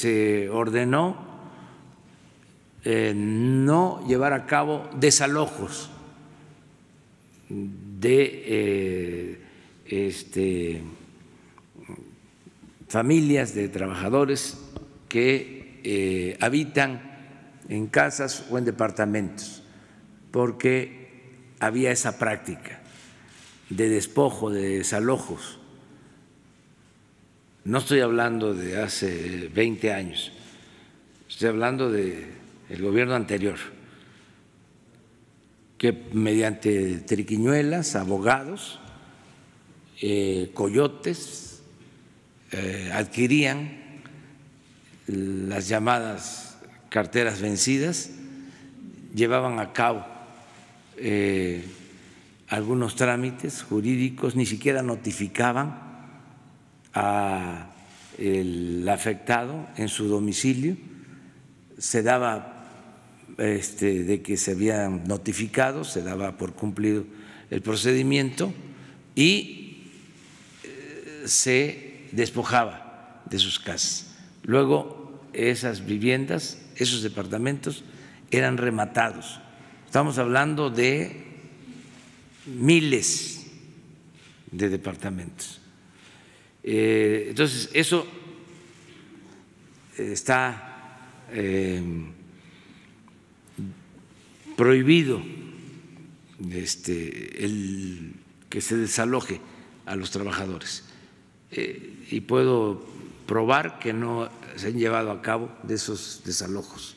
se ordenó eh, no llevar a cabo desalojos de eh, este, familias de trabajadores que eh, habitan en casas o en departamentos, porque había esa práctica de despojo, de desalojos. No estoy hablando de hace 20 años, estoy hablando del gobierno anterior, que mediante triquiñuelas, abogados, eh, coyotes, eh, adquirían las llamadas carteras vencidas, llevaban a cabo eh, algunos trámites jurídicos, ni siquiera notificaban al afectado en su domicilio, se daba este, de que se habían notificado, se daba por cumplido el procedimiento y eh, se despojaba de sus casas. Luego esas viviendas, esos departamentos eran rematados. Estamos hablando de miles de departamentos. Eh, entonces, eso está eh, prohibido este, que se desaloje a los trabajadores. Eh, y puedo probar que no se han llevado a cabo de esos desalojos.